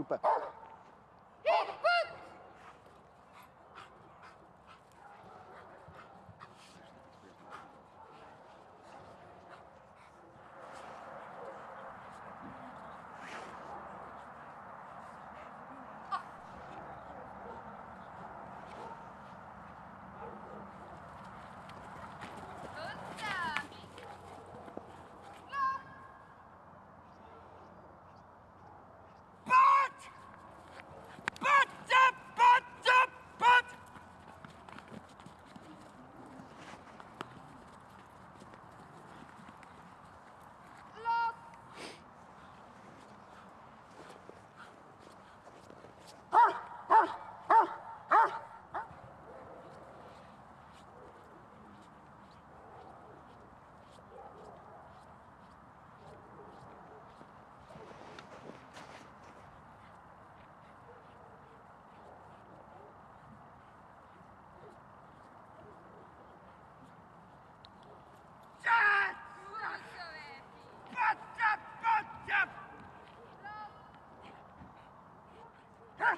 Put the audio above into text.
Super. Huh?